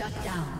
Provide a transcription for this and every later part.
Shut down.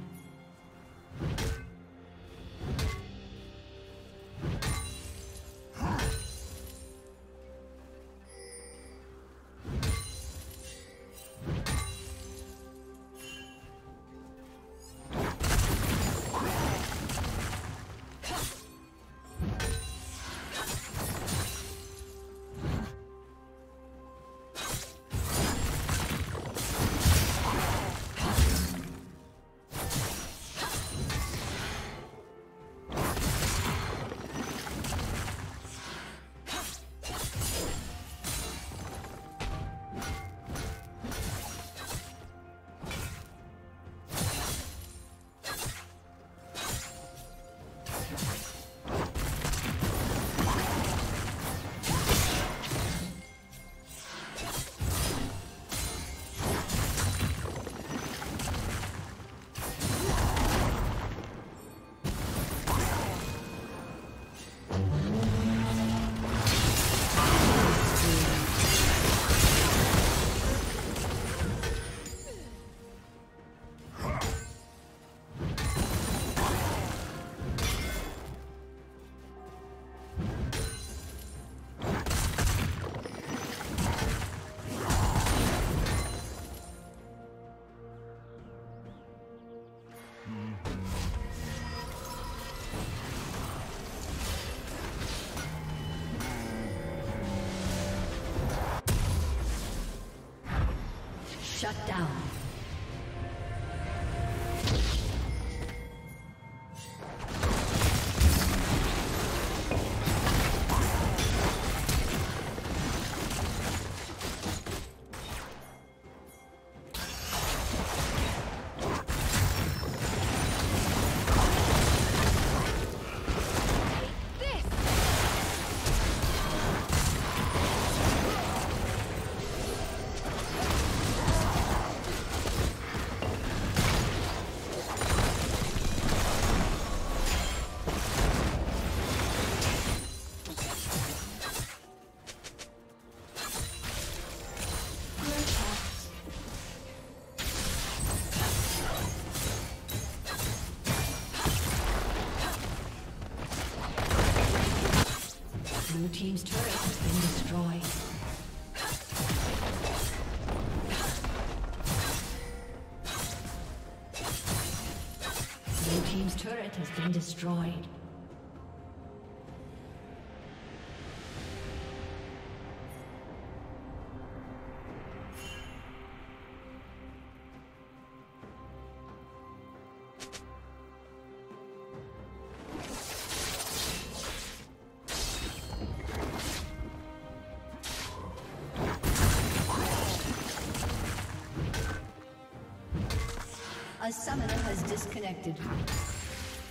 Shut down. Been destroyed. A summoner has disconnected.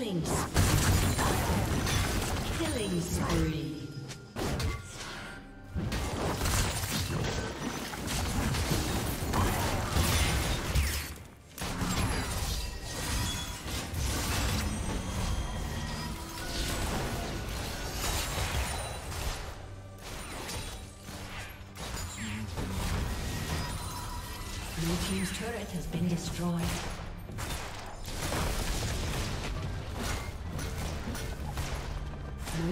Killing spree. Killing spree. Blue Team's turret has been destroyed.